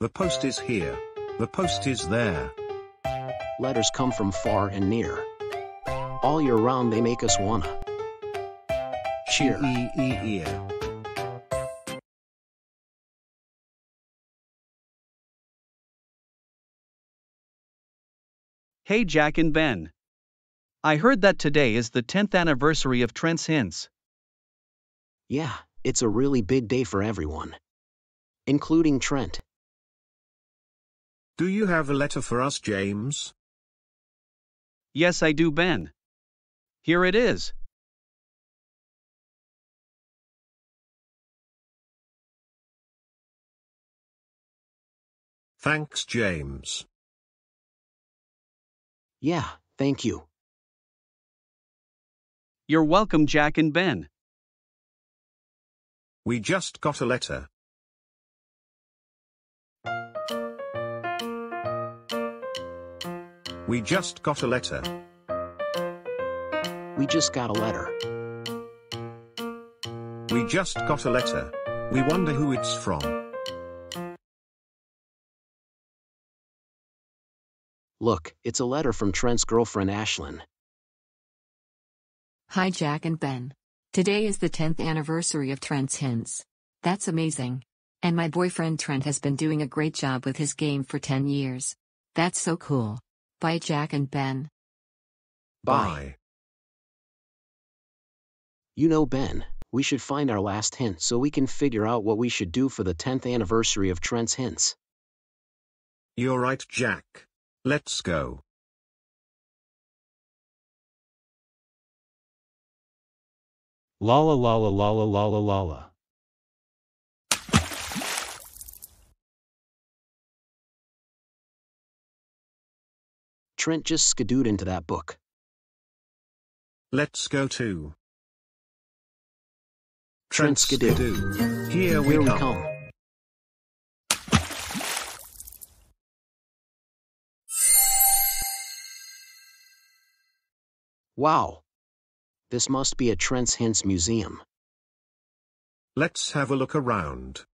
The post is here. The post is there. Letters come from far and near. All year round they make us wanna. Cheer. E e ear. Hey Jack and Ben. I heard that today is the 10th anniversary of Trent's Hints. Yeah, it's a really big day for everyone. Including Trent. Do you have a letter for us, James? Yes, I do, Ben. Here it is. Thanks, James. Yeah, thank you. You're welcome, Jack and Ben. We just got a letter. We just got a letter. We just got a letter. We just got a letter. We wonder who it's from. Look, it's a letter from Trent's girlfriend Ashlyn. Hi Jack and Ben. Today is the 10th anniversary of Trent's Hints. That's amazing. And my boyfriend Trent has been doing a great job with his game for 10 years. That's so cool. Bye Jack and Ben. Bye. You know, Ben, we should find our last hint so we can figure out what we should do for the 10th anniversary of Trent's Hints. You're right, Jack. Let's go. La la la la la la la la la Trent just skidooed into that book. Let's go to Trent skidoo. skidoo. Here we Here we come. come. Wow. This must be a Trent's Hints Museum. Let's have a look around.